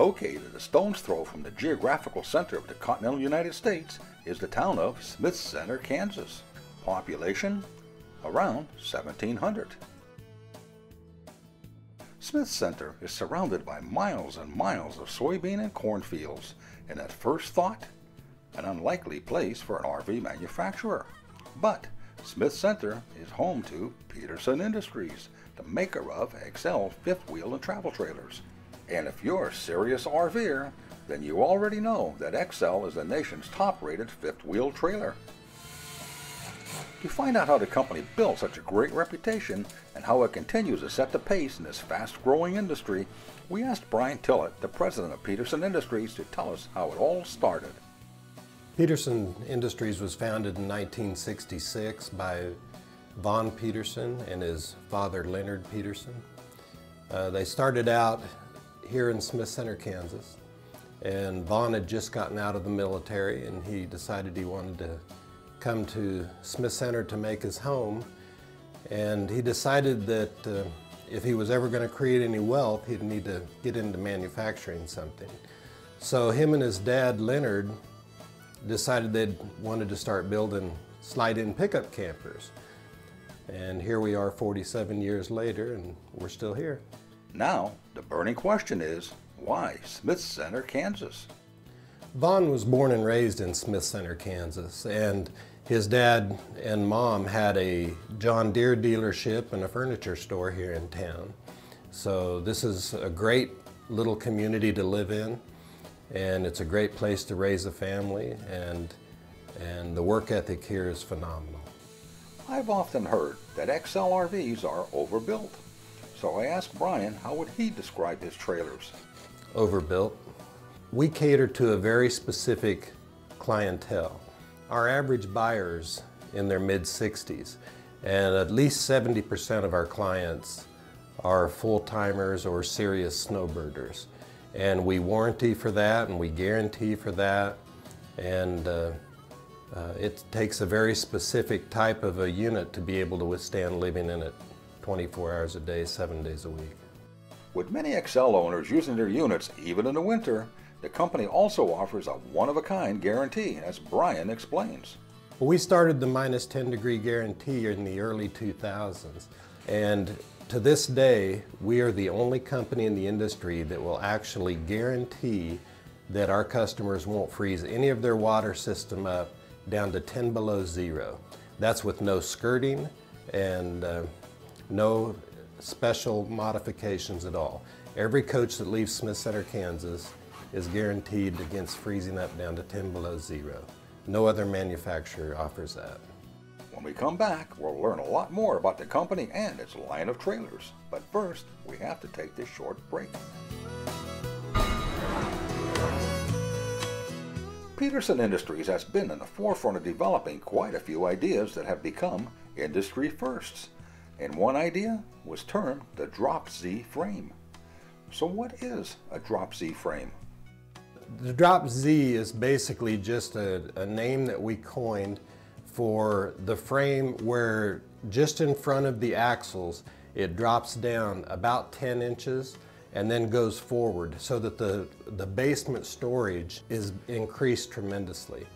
Located a stone's throw from the geographical center of the continental United States is the town of Smith Center, Kansas. Population around 1700. Smith Center is surrounded by miles and miles of soybean and corn fields, and at first thought, an unlikely place for an RV manufacturer. But Smith Center is home to Peterson Industries, the maker of Excel fifth wheel and travel trailers. And if you're a serious RVer, then you already know that Excel is the nation's top rated fifth wheel trailer. To find out how the company built such a great reputation and how it continues to set the pace in this fast growing industry, we asked Brian Tillett, the president of Peterson Industries, to tell us how it all started. Peterson Industries was founded in 1966 by Vaughn Peterson and his father Leonard Peterson. Uh, they started out here in Smith Center, Kansas, and Vaughn had just gotten out of the military and he decided he wanted to come to Smith Center to make his home. And he decided that uh, if he was ever going to create any wealth, he'd need to get into manufacturing something. So him and his dad, Leonard, decided they wanted to start building slide-in pickup campers. And here we are 47 years later and we're still here. Now, the burning question is, why Smith Center, Kansas? Vaughn was born and raised in Smith Center, Kansas, and his dad and mom had a John Deere dealership and a furniture store here in town. So this is a great little community to live in, and it's a great place to raise a family, and, and the work ethic here is phenomenal. I've often heard that Excel RVs are overbuilt. So I asked Brian how would he describe his trailers. Overbuilt. We cater to a very specific clientele. Our average buyers in their mid 60s and at least 70% of our clients are full-timers or serious snowbirders. And we warranty for that and we guarantee for that. And uh, uh, it takes a very specific type of a unit to be able to withstand living in it 24 hours a day, seven days a week. With many Excel owners using their units even in the winter, the company also offers a one-of-a-kind guarantee, as Brian explains. We started the minus 10 degree guarantee in the early 2000s, and to this day, we are the only company in the industry that will actually guarantee that our customers won't freeze any of their water system up down to 10 below zero. That's with no skirting and uh, no special modifications at all. Every coach that leaves Smith Center, Kansas is guaranteed against freezing up down to 10 below zero. No other manufacturer offers that. When we come back, we'll learn a lot more about the company and its line of trailers. But first, we have to take this short break. Peterson Industries has been in the forefront of developing quite a few ideas that have become industry firsts. And one idea was termed the Drop Z frame. So what is a Drop Z frame? The Drop Z is basically just a, a, name that we coined for the frame where just in front of the axles it drops down about 10 inches and then goes forward so that the, the basement storage is increased tremendously.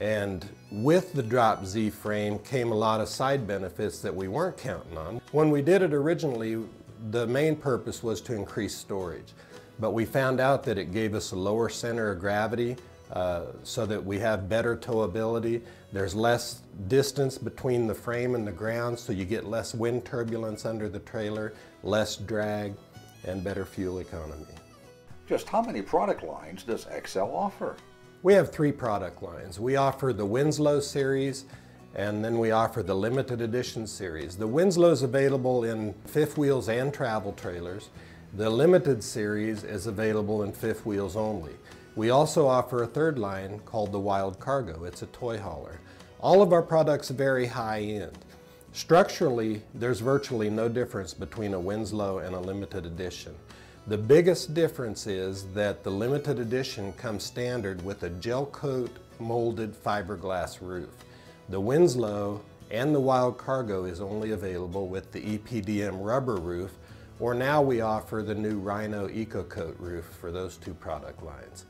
And with the Drop Z frame came a lot of side benefits that we weren't counting on. When we did it originally, the main purpose was to increase storage. But we found out that it gave us a lower center of gravity uh, so that we have better towability. There's less distance between the frame and the ground so you get less wind turbulence under the trailer, less drag, and better fuel economy. Just how many product lines does Excel offer? We have three product lines. We offer the Winslow series and then we offer the limited edition series. The Winslow is available in fifth wheels and travel trailers. The limited series is available in fifth wheels only. We also offer a third line called the Wild Cargo. It's a toy hauler. All of our products are very high end. Structurally, there's virtually no difference between a Winslow and a limited edition. The biggest difference is that the limited edition comes standard with a gel coat molded fiberglass roof. The Winslow and the Wild Cargo is only available with the EPDM rubber roof or now we offer the new Rhino EcoCoat roof for those two product lines.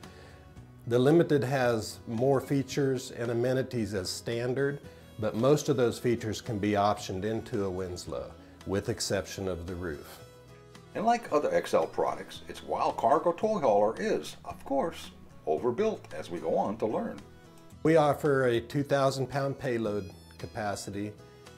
The Limited has more features and amenities as standard, but most of those features can be optioned into a Winslow, with exception of the roof. And like other Excel products, its wild cargo toy hauler is, of course, overbuilt as we go on to learn. We offer a 2,000 pound payload capacity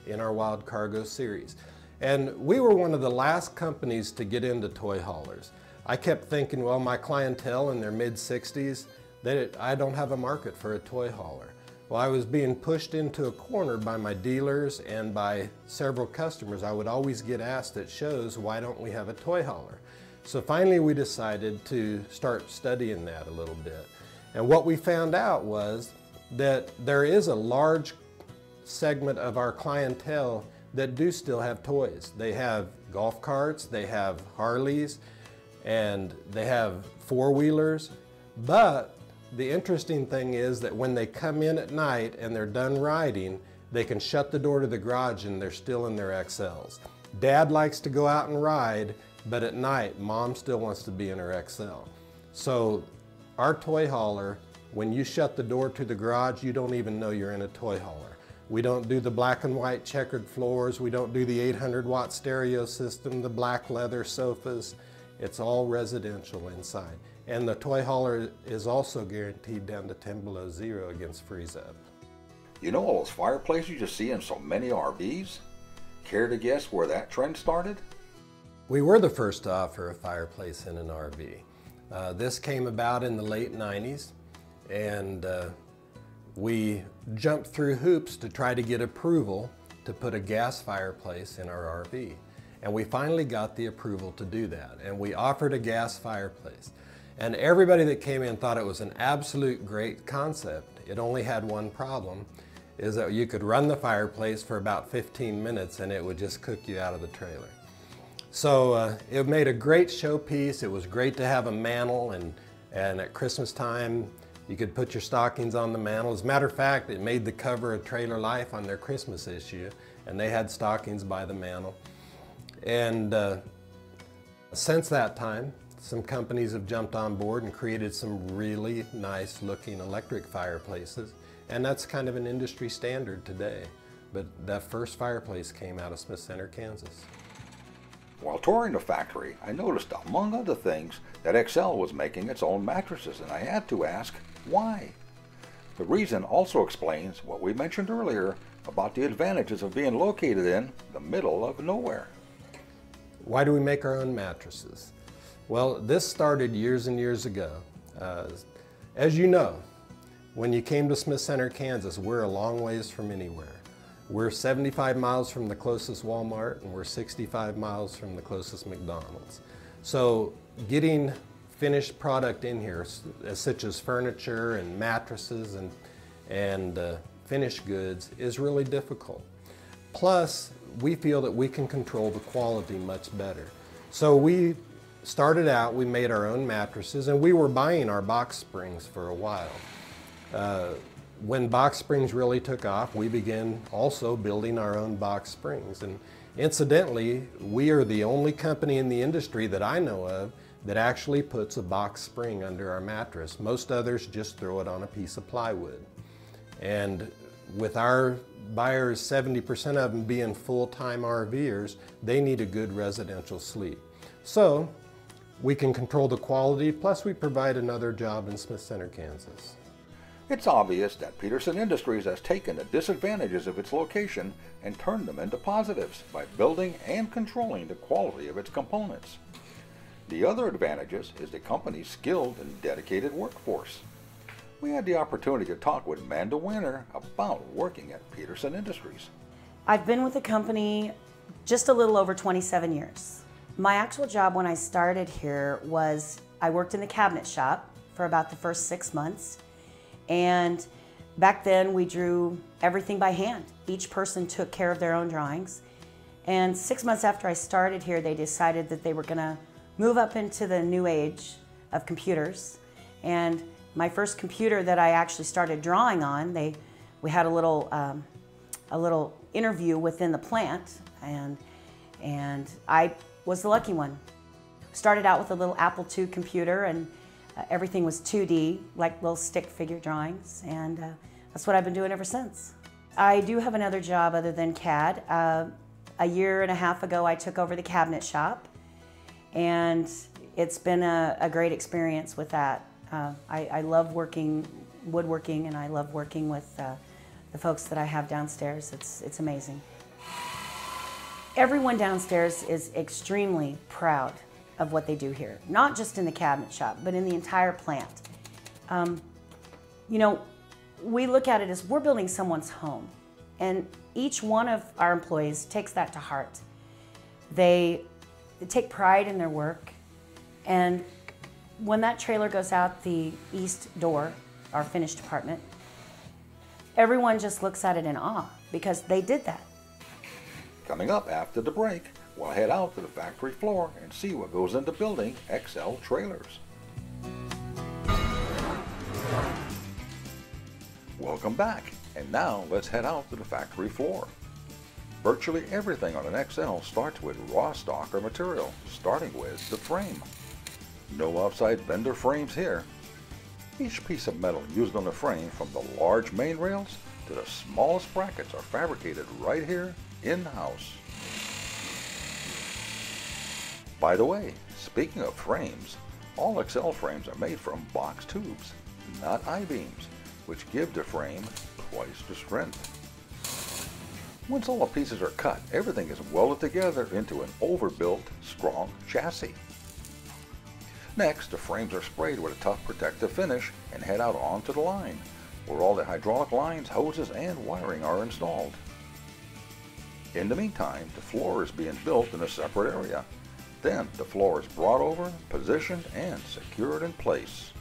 in our Wild Cargo series. And we were one of the last companies to get into toy haulers. I kept thinking, well, my clientele in their mid 60s, that I don't have a market for a toy hauler. Well, I was being pushed into a corner by my dealers and by several customers. I would always get asked at shows, why don't we have a toy hauler? So finally we decided to start studying that a little bit. And what we found out was that there is a large segment of our clientele that do still have toys. They have golf carts, they have Harleys, and they have four-wheelers, but the interesting thing is that when they come in at night and they're done riding, they can shut the door to the garage and they're still in their Excels. Dad likes to go out and ride, but at night, mom still wants to be in her Excel. So our toy hauler, when you shut the door to the garage, you don't even know you're in a toy hauler. We don't do the black and white checkered floors. We don't do the 800 watt stereo system, the black leather sofas. It's all residential inside. And the toy hauler is also guaranteed down to 10 below zero against freeze up. You know all those fireplaces you see in so many RVs? Care to guess where that trend started? We were the first to offer a fireplace in an RV. Uh, this came about in the late 90s and uh, we jumped through hoops to try to get approval to put a gas fireplace in our RV. And we finally got the approval to do that. And we offered a gas fireplace. And everybody that came in thought it was an absolute great concept. It only had one problem, is that you could run the fireplace for about 15 minutes and it would just cook you out of the trailer. So uh, it made a great showpiece. It was great to have a mantle and, and at Christmas time, you could put your stockings on the mantle. As a matter of fact, it made the cover of Trailer Life on their Christmas issue, and they had stockings by the mantle. And uh, since that time, some companies have jumped on board and created some really nice looking electric fireplaces. And that's kind of an industry standard today. But that first fireplace came out of Smith Center, Kansas. While touring the factory, I noticed, among other things, that Excel was making its own mattresses, and I had to ask, why? The reason also explains what we mentioned earlier about the advantages of being located in the middle of nowhere. Why do we make our own mattresses? Well, this started years and years ago. Uh, as you know, when you came to Smith Center, Kansas, we're a long ways from anywhere. We're 75 miles from the closest Walmart and we're 65 miles from the closest McDonald's. So getting finished product in here, such as furniture and mattresses and, and uh, finished goods, is really difficult. Plus, we feel that we can control the quality much better. So we started out, we made our own mattresses, and we were buying our box springs for a while. Uh, when box springs really took off, we began also building our own box springs. And incidentally, we are the only company in the industry that I know of that actually puts a box spring under our mattress. Most others just throw it on a piece of plywood. And with our buyers, 70% of them being full-time RVers, they need a good residential sleep. So we can control the quality, plus we provide another job in Smith Center, Kansas. It's obvious that Peterson Industries has taken the disadvantages of its location and turned them into positives by building and controlling the quality of its components. The other advantages is the company's skilled and dedicated workforce. We had the opportunity to talk with Amanda Winter about working at Peterson Industries. I've been with the company just a little over 27 years. My actual job when I started here was I worked in the cabinet shop for about the first six months. And back then we drew everything by hand. Each person took care of their own drawings. And six months after I started here, they decided that they were gonna move up into the new age of computers. And my first computer that I actually started drawing on, they, we had a little, um, a little interview within the plant, and, and I was the lucky one. Started out with a little Apple II computer and uh, everything was 2D, like little stick figure drawings, and uh, that's what I've been doing ever since. I do have another job other than CAD. Uh, a year and a half ago, I took over the cabinet shop, and it's been a, a great experience with that. Uh, I, I, love working woodworking, and I love working with uh, the folks that I have downstairs. It's, it's amazing. Everyone downstairs is extremely proud of what they do here, not just in the cabinet shop, but in the entire plant. Um, you know, we look at it as we're building someone's home, and each one of our employees takes that to heart. They, they take pride in their work, and when that trailer goes out the east door, our finished department, everyone just looks at it in awe because they did that. Coming up after the break, We'll head out to the factory floor and see what goes into building Excel trailers. Welcome back, and now let's head out to the factory floor. Virtually everything on an Excel starts with raw stock or material, starting with the frame. No outside vendor frames here. Each piece of metal used on the frame, from the large main rails to the smallest brackets, are fabricated right here in-house. By the way, speaking of frames, all Excel frames are made from box tubes, not I-beams, which give the frame twice the strength. Once all the pieces are cut, everything is welded together into an overbuilt, strong chassis. Next, the frames are sprayed with a tough protective finish and head out onto the line, where all the hydraulic lines, hoses, and wiring are installed. In the meantime, the floor is being built in a separate area, then the floor is brought over, positioned, and secured in place.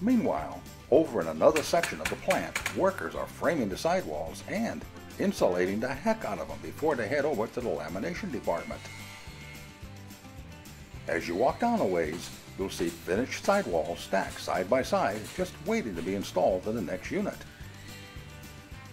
Meanwhile, over in another section of the plant, workers are framing the sidewalls and insulating the heck out of them before they head over to the lamination department. As you walk down a ways, you'll see finished sidewalls stacked side by side, just waiting to be installed in the next unit.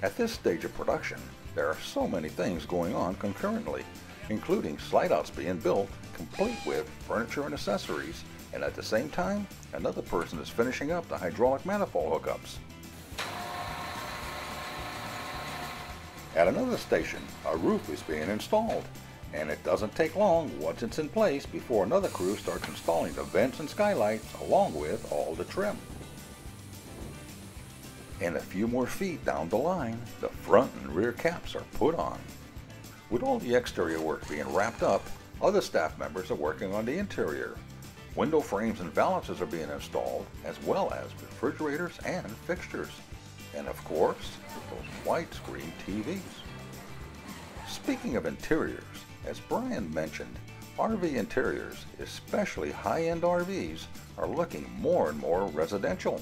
At this stage of production, there are so many things going on concurrently, including slide outs being built, complete with furniture and accessories, and at the same time, another person is finishing up the hydraulic manifold hookups. At another station, a roof is being installed, and it doesn't take long once it's in place before another crew starts installing the vents and skylights along with all the trim. And a few more feet down the line, the front and rear caps are put on. With all the exterior work being wrapped up, other staff members are working on the interior. Window frames and valances are being installed, as well as refrigerators and fixtures. And of course, those widescreen TVs. Speaking of interiors, as Brian mentioned, RV interiors, especially high-end RVs, are looking more and more residential.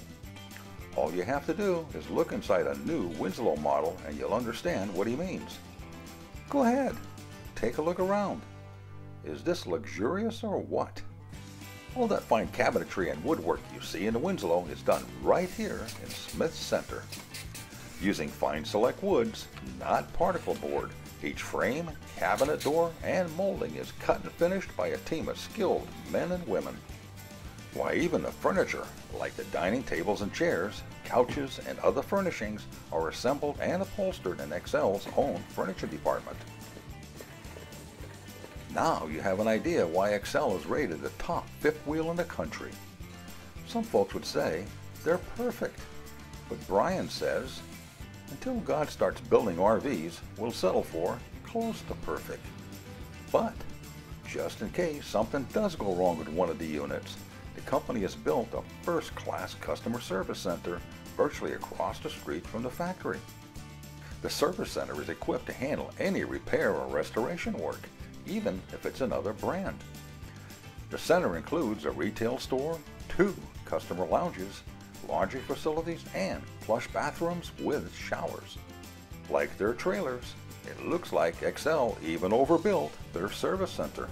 All you have to do is look inside a new Winslow model and you'll understand what he means. Go ahead, take a look around. Is this luxurious or what? All that fine cabinetry and woodwork you see in the Winslow is done right here in Smith Center. Using fine select woods, not particle board, each frame, cabinet door, and molding is cut and finished by a team of skilled men and women. Why, even the furniture, like the dining tables and chairs, couches, and other furnishings, are assembled and upholstered in Excel's own furniture department. Now you have an idea why Excel is rated the top fifth wheel in the country. Some folks would say they're perfect, but Brian says, until God starts building RVs, we'll settle for close to perfect. But, just in case something does go wrong with one of the units, the company has built a first-class customer service center virtually across the street from the factory. The service center is equipped to handle any repair or restoration work, even if it's another brand. The center includes a retail store, two customer lounges, laundry facilities, and plush bathrooms with showers. Like their trailers, it looks like Excel even overbuilt their service center.